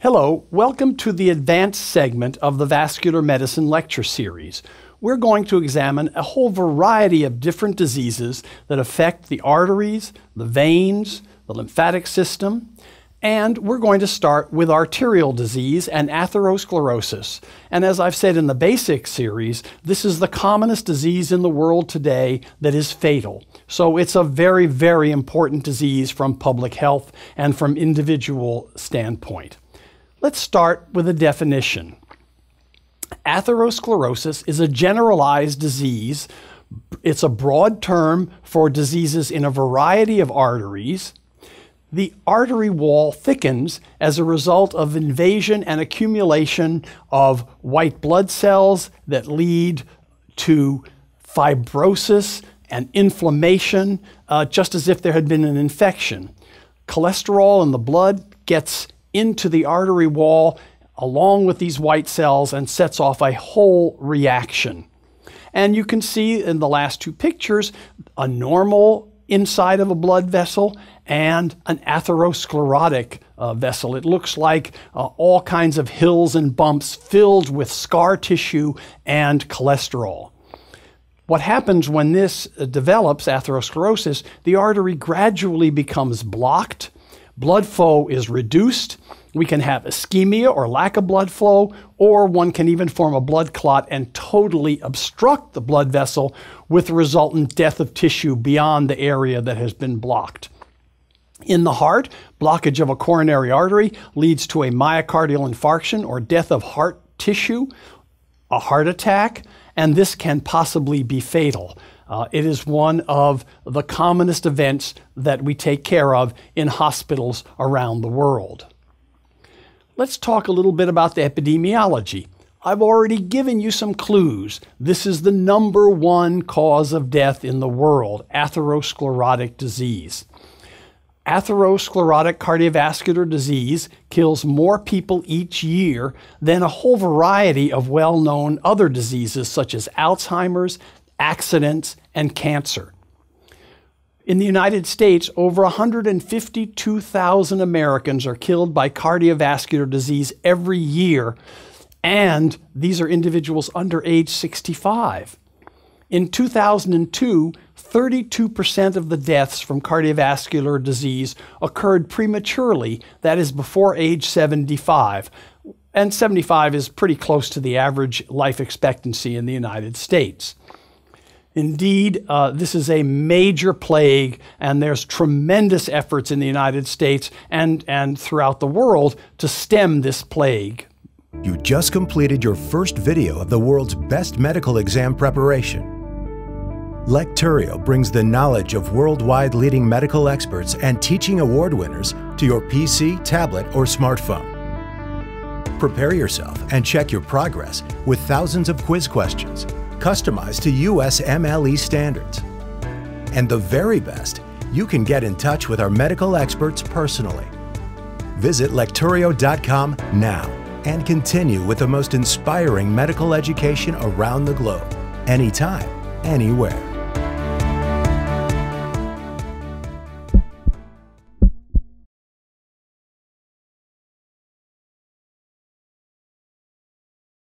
Hello, welcome to the advanced segment of the Vascular Medicine Lecture Series. We're going to examine a whole variety of different diseases that affect the arteries, the veins, the lymphatic system, and we're going to start with arterial disease and atherosclerosis. And as I've said in the basic series, this is the commonest disease in the world today that is fatal. So it's a very, very important disease from public health and from individual standpoint. Let's start with a definition. Atherosclerosis is a generalized disease. It's a broad term for diseases in a variety of arteries. The artery wall thickens as a result of invasion and accumulation of white blood cells that lead to fibrosis and inflammation, uh, just as if there had been an infection. Cholesterol in the blood gets into the artery wall along with these white cells and sets off a whole reaction. And you can see in the last two pictures a normal inside of a blood vessel and an atherosclerotic uh, vessel. It looks like uh, all kinds of hills and bumps filled with scar tissue and cholesterol. What happens when this uh, develops, atherosclerosis, the artery gradually becomes blocked blood flow is reduced. We can have ischemia or lack of blood flow, or one can even form a blood clot and totally obstruct the blood vessel with the resultant death of tissue beyond the area that has been blocked. In the heart, blockage of a coronary artery leads to a myocardial infarction or death of heart tissue, a heart attack, and this can possibly be fatal. Uh, it is one of the commonest events that we take care of in hospitals around the world. Let's talk a little bit about the epidemiology. I've already given you some clues. This is the number one cause of death in the world atherosclerotic disease. Atherosclerotic cardiovascular disease kills more people each year than a whole variety of well known other diseases such as Alzheimer's, accidents, and cancer. In the United States, over 152,000 Americans are killed by cardiovascular disease every year, and these are individuals under age 65. In 2002, 32% of the deaths from cardiovascular disease occurred prematurely, that is, before age 75. And 75 is pretty close to the average life expectancy in the United States. Indeed, uh, this is a major plague, and there's tremendous efforts in the United States and, and throughout the world to stem this plague. You just completed your first video of the world's best medical exam preparation. Lecturio brings the knowledge of worldwide leading medical experts and teaching award winners to your PC, tablet, or smartphone. Prepare yourself and check your progress with thousands of quiz questions customized to USMLE standards. And the very best, you can get in touch with our medical experts personally. Visit lecturio.com now and continue with the most inspiring medical education around the globe, anytime, anywhere.